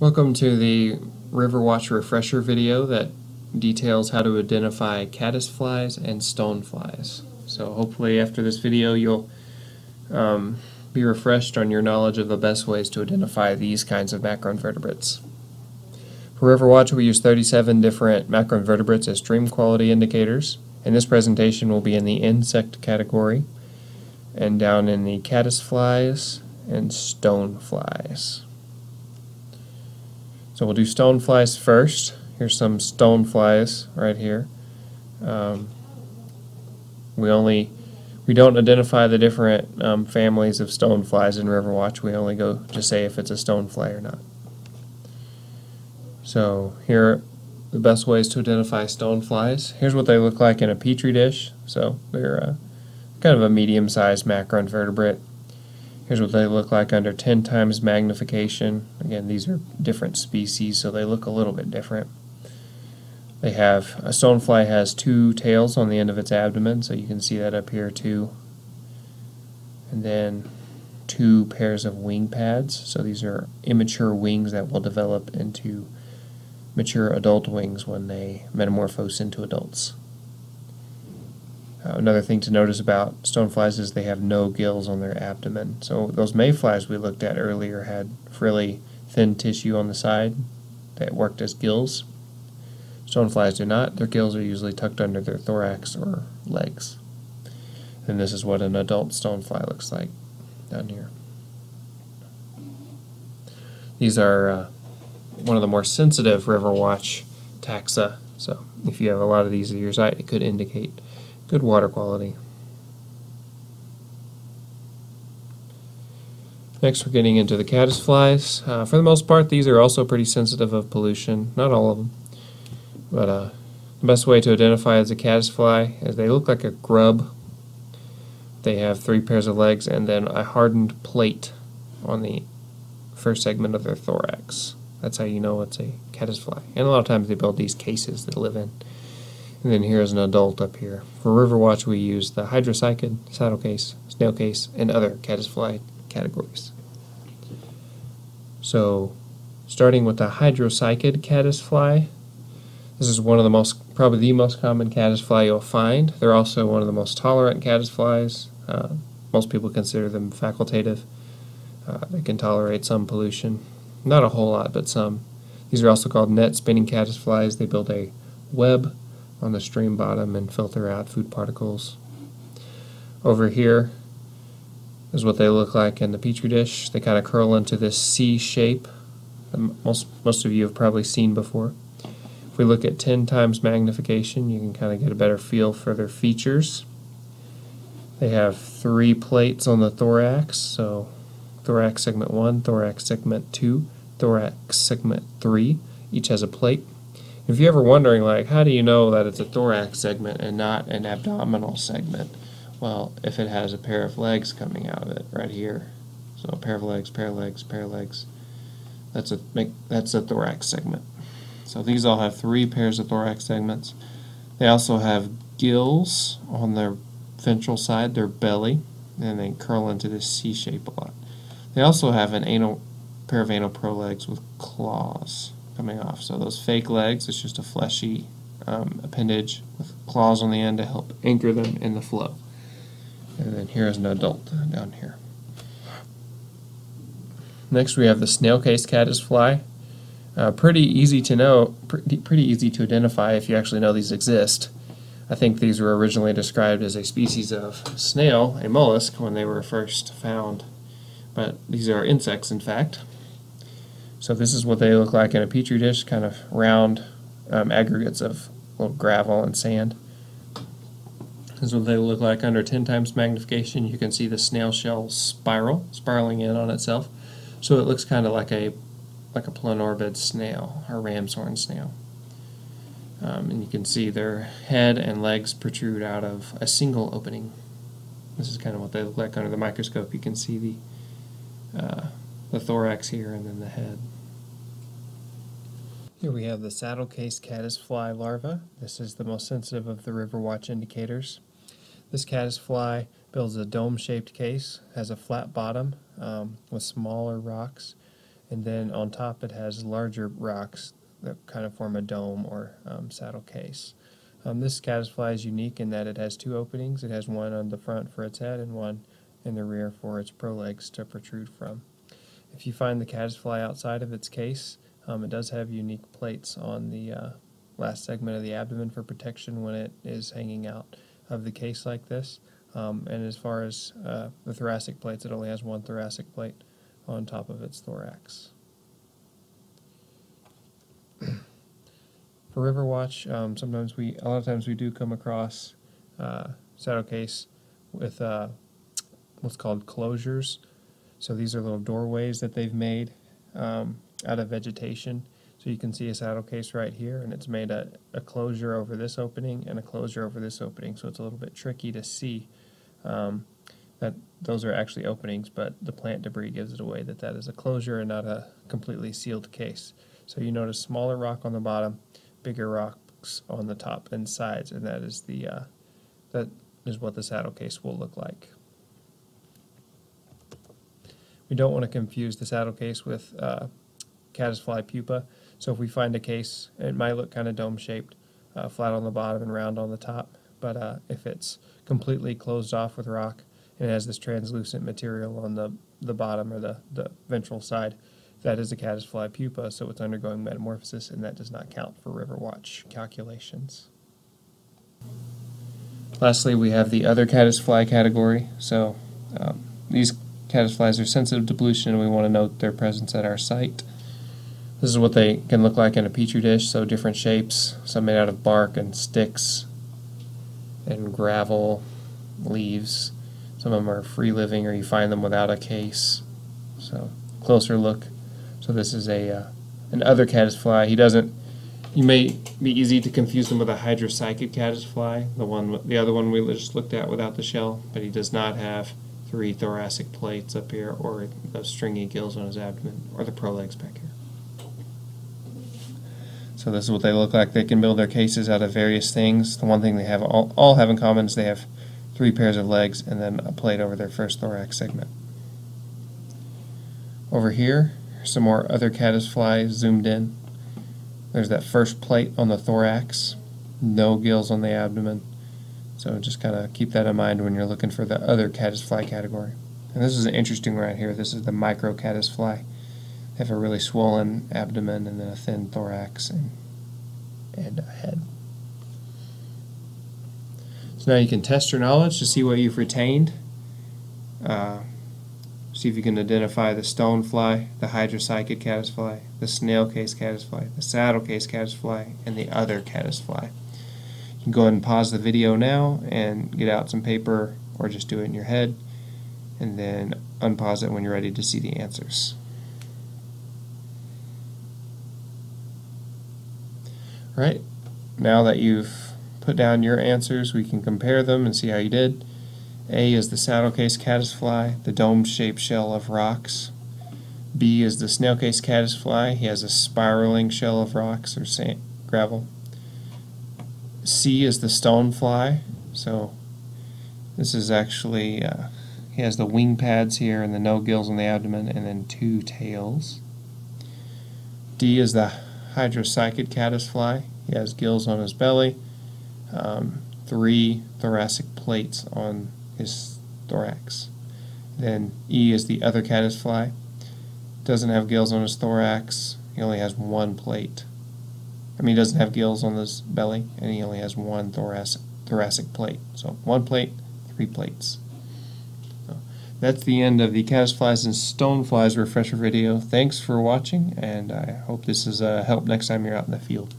Welcome to the Riverwatch refresher video that details how to identify caddisflies and stoneflies. So hopefully after this video you'll um, be refreshed on your knowledge of the best ways to identify these kinds of macroinvertebrates. For Riverwatch we use 37 different macroinvertebrates as stream quality indicators. And this presentation will be in the insect category and down in the caddisflies and stoneflies. So we'll do stoneflies first. Here's some stoneflies right here. Um, we only we don't identify the different um, families of stoneflies in Riverwatch. We only go to say if it's a stonefly or not. So here are the best ways to identify stoneflies. Here's what they look like in a petri dish. So they're uh, kind of a medium-sized macroinvertebrate. Here's what they look like under 10 times magnification. Again, these are different species, so they look a little bit different. They have, a stonefly has two tails on the end of its abdomen, so you can see that up here too. And then two pairs of wing pads. So these are immature wings that will develop into mature adult wings when they metamorphose into adults. Uh, another thing to notice about stoneflies is they have no gills on their abdomen. So those mayflies we looked at earlier had really thin tissue on the side that worked as gills. Stoneflies do not. Their gills are usually tucked under their thorax or legs. And this is what an adult stonefly looks like down here. These are uh, one of the more sensitive Riverwatch taxa. So if you have a lot of these at your site, it could indicate good water quality. Next we're getting into the caddisflies. Uh, for the most part these are also pretty sensitive of pollution, not all of them. But uh, the best way to identify as a caddisfly is they look like a grub. They have three pairs of legs and then a hardened plate on the first segment of their thorax. That's how you know it's a caddisfly. And a lot of times they build these cases they live in. And then here's an adult up here. For Riverwatch we use the hydropsychid, saddle case, snail case, and other caddisfly categories. So starting with the hydropsychid caddisfly, this is one of the most, probably the most common caddisfly you'll find. They're also one of the most tolerant caddisflies. Uh, most people consider them facultative. Uh, they can tolerate some pollution. Not a whole lot, but some. These are also called net spinning caddisflies. They build a web on the stream bottom and filter out food particles. Over here is what they look like in the petri dish. They kind of curl into this C shape that most, most of you have probably seen before. If we look at 10 times magnification, you can kind of get a better feel for their features. They have three plates on the thorax, so thorax segment 1, thorax segment 2, thorax segment 3. Each has a plate. If you're ever wondering, like, how do you know that it's a thorax segment and not an abdominal segment? Well, if it has a pair of legs coming out of it, right here. So a pair of legs, pair of legs, pair of legs. That's a make, that's a thorax segment. So these all have three pairs of thorax segments. They also have gills on their ventral side, their belly, and they curl into this C shape a lot. They also have an anal pair of anal prolegs with claws coming off. So those fake legs, it's just a fleshy um, appendage with claws on the end to help anchor them in the flow. And then here's an adult down here. Next we have the snail case caddisfly. Uh, pretty easy to know, pretty, pretty easy to identify if you actually know these exist. I think these were originally described as a species of snail, a mollusk, when they were first found. But these are insects, in fact. So this is what they look like in a petri dish, kind of round um, aggregates of little gravel and sand. This is what they look like under 10 times magnification. You can see the snail shell spiral, spiraling in on itself. So it looks kind of like a like a planorbid snail or ram's horn snail. Um, and you can see their head and legs protrude out of a single opening. This is kind of what they look like under the microscope. You can see the uh, the thorax here and then the head. Here we have the saddle case caddisfly larva. This is the most sensitive of the river watch indicators. This caddisfly builds a dome-shaped case, has a flat bottom um, with smaller rocks, and then on top it has larger rocks that kind of form a dome or um, saddle case. Um, this caddisfly is unique in that it has two openings. It has one on the front for its head and one in the rear for its prolegs to protrude from. If you find the caddisfly outside of its case, um, it does have unique plates on the uh, last segment of the abdomen for protection when it is hanging out of the case like this. Um, and as far as uh, the thoracic plates, it only has one thoracic plate on top of its thorax. For Riverwatch, um, sometimes we, a lot of times we do come across uh, saddle case with uh, what's called closures. So these are little doorways that they've made um, out of vegetation. So you can see a saddle case right here, and it's made a, a closure over this opening and a closure over this opening, so it's a little bit tricky to see um, that those are actually openings, but the plant debris gives it away that that is a closure and not a completely sealed case. So you notice smaller rock on the bottom, bigger rocks on the top and sides, and that is the uh, that is what the saddle case will look like. We don't want to confuse the saddle case with uh, caddisfly pupa. So if we find a case, it might look kind of dome-shaped, uh, flat on the bottom and round on the top. But uh, if it's completely closed off with rock and it has this translucent material on the, the bottom or the, the ventral side, that is a caddisfly pupa, so it's undergoing metamorphosis, and that does not count for Riverwatch calculations. Lastly, we have the other caddisfly category. So um, these caddisflies are sensitive to pollution, and we want to note their presence at our site. This is what they can look like in a petri dish, so different shapes, some made out of bark and sticks and gravel, leaves. Some of them are free living or you find them without a case. So closer look. So this is a uh, an other caddisfly. He doesn't. You may be easy to confuse him with a hydropsychid caddisfly, the one, the other one we just looked at without the shell, but he does not have three thoracic plates up here or those stringy gills on his abdomen or the prolegs back here. So this is what they look like. They can build their cases out of various things. The one thing they have all, all have in common is they have three pairs of legs and then a plate over their first thorax segment. Over here, some more other caddisflies zoomed in. There's that first plate on the thorax, no gills on the abdomen. So just kind of keep that in mind when you're looking for the other caddisfly category. And this is an interesting one right here. This is the micro caddisfly have a really swollen abdomen and then a thin thorax and, and a head. So now you can test your knowledge to see what you've retained. Uh, see if you can identify the stonefly, the hydropsychid caddisfly, the snail case caddisfly, the saddle case caddisfly, and the other caddisfly. You can go ahead and pause the video now and get out some paper or just do it in your head and then unpause it when you're ready to see the answers. Right, now that you've put down your answers, we can compare them and see how you did. A is the saddle case caddisfly, the dome-shaped shell of rocks. B is the snail case caddisfly. He has a spiraling shell of rocks or sand, gravel. C is the stonefly. So this is actually, uh, he has the wing pads here and the no gills on the abdomen and then two tails. D is the hydropsychid caddisfly. He has gills on his belly, um, three thoracic plates on his thorax. Then E is the other caddisfly. Doesn't have gills on his thorax. He only has one plate. I mean, he doesn't have gills on his belly, and he only has one thoracic, thoracic plate. So one plate, three plates. That's the end of the caddisflies and stoneflies refresher video. Thanks for watching, and I hope this is a help next time you're out in the field.